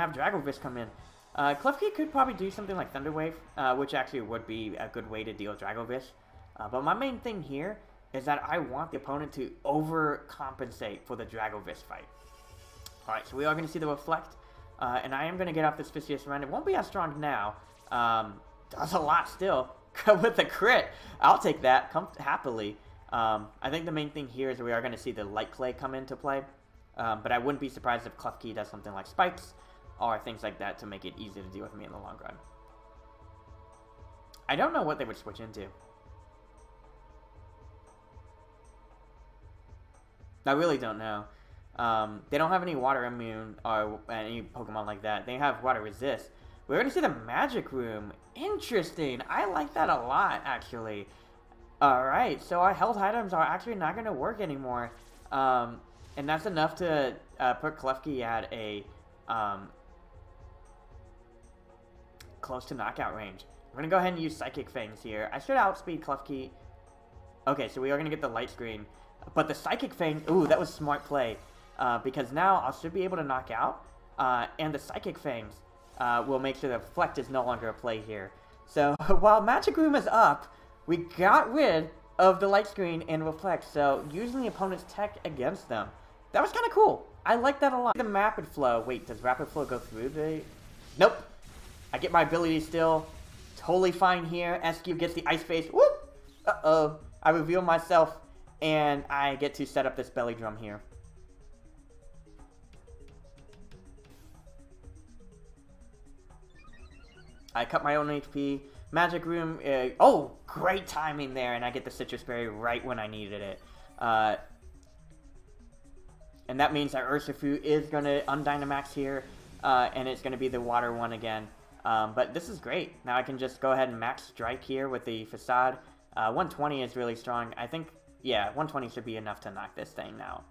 have Dracovish come in. Uh, Klefki could probably do something like Thunder Wave, uh, which actually would be a good way to deal Dracovish. Uh, but my main thing here is that I want the opponent to overcompensate for the Dracovish fight. Alright, so we are going to see the Reflect, uh, and I am going to get off this Fishious. It won't be as strong now. Um, does a lot still. With a crit, I'll take that happily. Um, I think the main thing here is we are going to see the Light Clay come into play. Um, but I wouldn't be surprised if Klefki does something like Spikes or things like that to make it easy to deal with me in the long run. I don't know what they would switch into. I really don't know. Um, they don't have any water immune or any Pokemon like that. They have water resist. We're going to see the magic room. Interesting. I like that a lot, actually. Alright, so our health items are actually not going to work anymore. Um, and that's enough to uh, put Klefki at a um, close to knockout range. We're going to go ahead and use Psychic Fangs here. I should outspeed Klefki. Okay, so we are going to get the light screen. But the Psychic Fang, ooh, that was smart play. Uh, because now I should be able to knock out. Uh, and the Psychic Fangs uh, will make sure the Reflect is no longer a play here. So while Magic Room is up, we got rid of the light screen and Reflect. So using the opponent's tech against them. That was kind of cool. I like that a lot. The Rapid Flow. Wait, does Rapid Flow go through the... Nope. I get my ability still. Totally fine here. Eiscue gets the Ice Face. Whoop! Uh-oh. I reveal myself, and I get to set up this belly drum here. I cut my own HP. Magic Room, uh, oh, great timing there, and I get the Sitrus Berry right when I needed it. Uh, and that means that Urshifu is going to Undynamax here, uh, and it's going to be the water one again. Um, but this is great. Now I can just go ahead and max strike here with the Facade. Uh, 120 is really strong. I think, yeah, 120 should be enough to knock this thing now.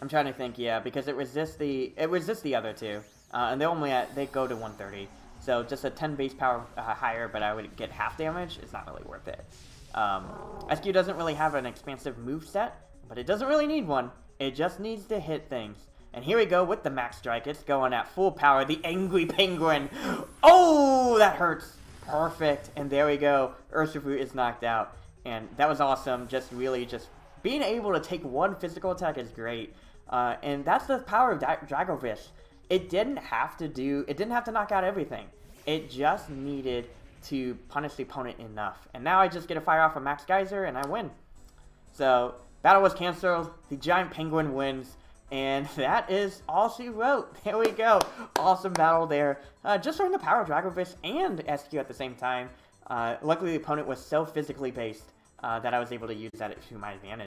I'm trying to think, yeah, because it resists the it resists the other two, uh, and they only at, they go to 130. So just a 10 base power uh, higher, but I would get half damage. It's not really worth it. Um, Eiscue doesn't really have an expansive move set, but it doesn't really need one. It just needs to hit things. And here we go with the Max Strike. It's going at full power. The Angry Penguin. Oh, that hurts. Perfect. And there we go. Urshifu is knocked out. And that was awesome. Just really just being able to take one physical attack is great. Uh, and that's the power of Dracovish. It didn't have to do, it didn't have to knock out everything. It just needed to punish the opponent enough. And now I just get to fire off a Max Geyser and I win. So, battle was canceled. The giant penguin wins. And that is all she wrote. There we go. Awesome battle there. Uh, just showing the power of Dracovish and Eiscue at the same time. Uh, luckily, the opponent was so physically based uh, that I was able to use that to my advantage.